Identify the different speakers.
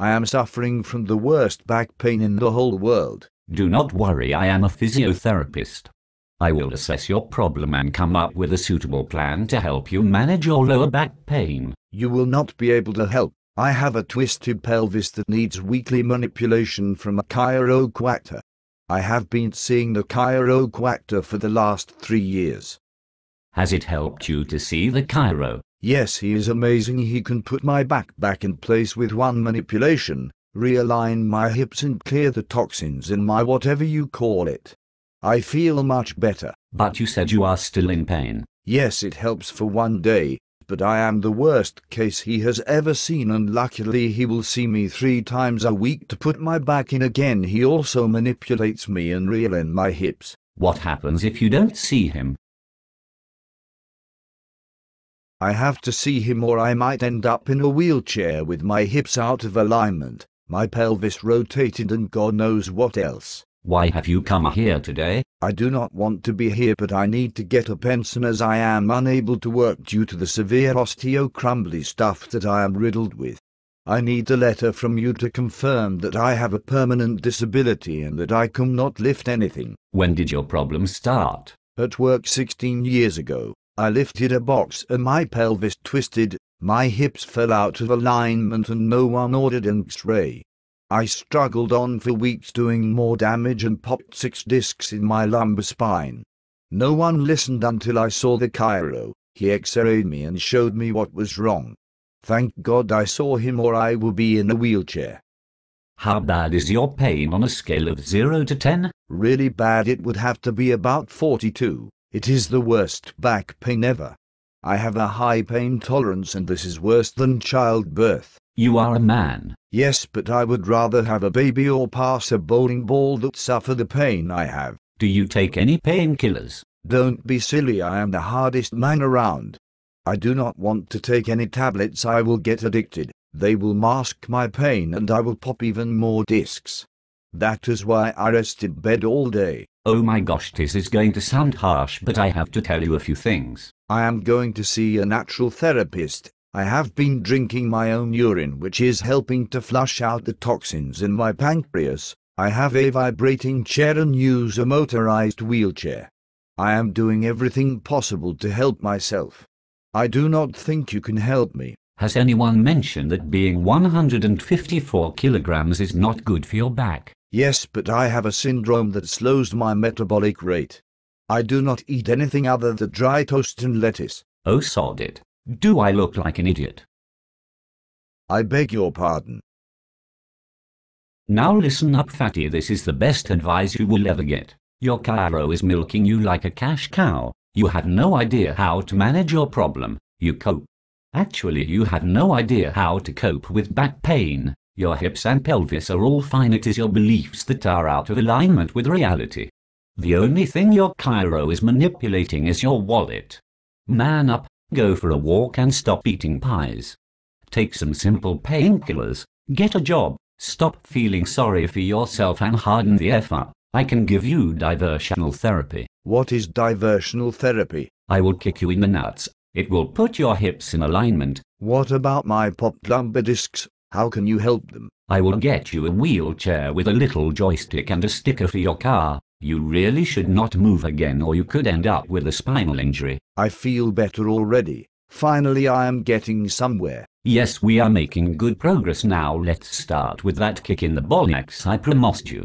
Speaker 1: I am suffering from the worst back pain in the whole world.
Speaker 2: Do not worry, I am a physiotherapist. I will assess your problem and come up with a suitable plan to help you manage your lower back pain.
Speaker 1: You will not be able to help. I have a twisted pelvis that needs weekly manipulation from a chiropractor. I have been seeing the chiropractor for the last three years.
Speaker 2: Has it helped you to see the chiro?
Speaker 1: Yes, he is amazing. He can put my back back in place with one manipulation, realign my hips and clear the toxins in my whatever you call it. I feel much better.
Speaker 2: But you said you are still in pain.
Speaker 1: Yes, it helps for one day, but I am the worst case he has ever seen and luckily he will see me three times a week to put my back in again. He also manipulates me and reel in my hips.
Speaker 2: What happens if you don't see him?
Speaker 1: I have to see him or I might end up in a wheelchair with my hips out of alignment, my pelvis rotated and God knows what else.
Speaker 2: Why have you come here today?
Speaker 1: I do not want to be here but I need to get a pension as I am unable to work due to the severe osteo-crumbly stuff that I am riddled with. I need a letter from you to confirm that I have a permanent disability and that I cannot lift anything.
Speaker 2: When did your problem start?
Speaker 1: At work 16 years ago, I lifted a box and my pelvis twisted, my hips fell out of alignment and no one ordered an x-ray. I struggled on for weeks doing more damage and popped six discs in my lumbar spine. No one listened until I saw the chiro. He x-rayed me and showed me what was wrong. Thank God I saw him or I will be in a wheelchair.
Speaker 2: How bad is your pain on a scale of 0 to 10?
Speaker 1: Really bad it would have to be about 42. It is the worst back pain ever. I have a high pain tolerance and this is worse than childbirth.
Speaker 2: You are a man.
Speaker 1: Yes, but I would rather have a baby or pass a bowling ball that suffer the pain I have.
Speaker 2: Do you take any painkillers?
Speaker 1: Don't be silly, I am the hardest man around. I do not want to take any tablets, I will get addicted. They will mask my pain and I will pop even more discs. That is why I rest in bed all day.
Speaker 2: Oh my gosh, this is going to sound harsh, but I have to tell you a few things.
Speaker 1: I am going to see a natural therapist. I have been drinking my own urine, which is helping to flush out the toxins in my pancreas. I have a vibrating chair and use a motorized wheelchair. I am doing everything possible to help myself. I do not think you can help me.
Speaker 2: Has anyone mentioned that being 154 kilograms is not good for your back?
Speaker 1: Yes, but I have a syndrome that slows my metabolic rate. I do not eat anything other than dry toast and lettuce.
Speaker 2: Oh sod it. Do I look like an idiot?
Speaker 1: I beg your pardon.
Speaker 2: Now listen up fatty this is the best advice you will ever get. Your chiro is milking you like a cash cow. You have no idea how to manage your problem. You cope. Actually you have no idea how to cope with back pain. Your hips and pelvis are all fine it is your beliefs that are out of alignment with reality. The only thing your chiro is manipulating is your wallet. Man up, go for a walk and stop eating pies. Take some simple painkillers, get a job, stop feeling sorry for yourself and harden the F up. I can give you diversional therapy.
Speaker 1: What is diversional therapy?
Speaker 2: I will kick you in the nuts. It will put your hips in alignment.
Speaker 1: What about my popped lumbar discs? How can you help them?
Speaker 2: I will get you a wheelchair with a little joystick and a sticker for your car. You really should not move again or you could end up with a spinal injury.
Speaker 1: I feel better already. Finally I am getting somewhere.
Speaker 2: Yes, we are making good progress now. Let's start with that kick in the bollocks I promised you.